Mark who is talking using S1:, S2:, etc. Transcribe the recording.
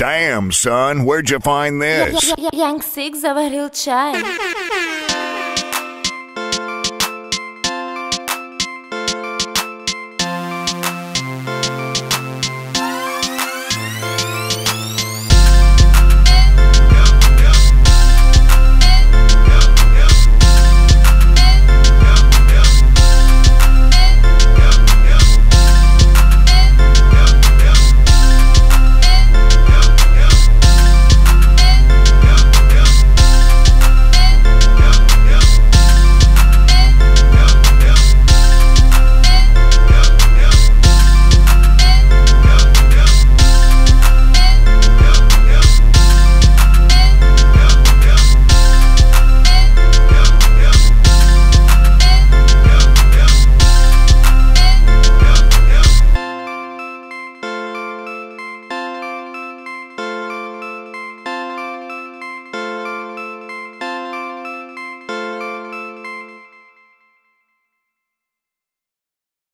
S1: Damn, son, where'd you find this?
S2: Y- y- y- Yang Sig's Overhill Chai.